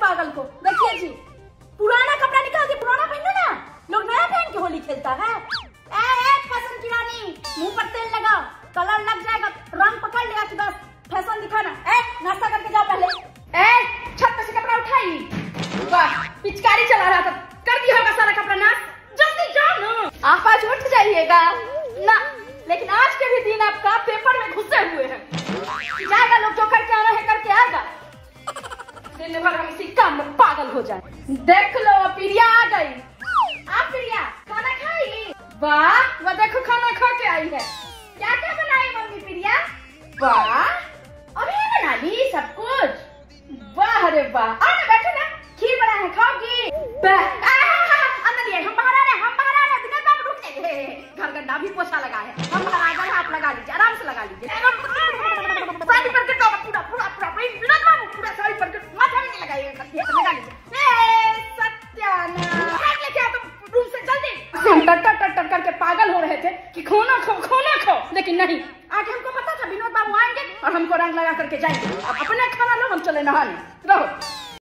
पागल को। देखिए जी, पुराना कपड़ा निकाल के पुराना पहनो ना। लोग नया पहन के होली खेलता है। फ़ैशन की मुँह पर तेल लगाओ, कलर लग जाएगा, रंग पकड़ लिया कि बस फ़ैशन दिखाना। ए, नाश्ता करके जाओ पहले। ए, छत से कपड़ा उठाई। वाह, पिचकारी चला रहा था। कर दिया होगा सारा कपड़ा ना जल्दी जाओ ना। आप आज उठ जाइएगा। ना, लेकिन आज के भी दिन आपका दिन भर हम इसी काम में पागल हो जाए। देख लो प्रिया आ गई। आप प्रिया खाना खाई? वाह वो देखो खाना खा के आई है। क्या क्या बनाई मम्मी प्रिया? वाह अभी बना ली सब कुछ? वाह अरे वाह। आओ बैठो ना खीर बना है खाओगी। वाह, आ, आ, आ, हम बाहर आ रहे हम बाहर आ रहे बिना घर गंदा भी पोछा लगा है। हम बाहर आ गए हाथ लगा हम टर टर टर टर करके पागल हो रहे थे कि खोना खाओ खोना खाओ लेकिन नहीं आगे हमको पता था, विनोद बाबू आएँगे और हमको रंग लगा करके जाएँगे। अपने खाना लो, हम चले नहाने। रहो।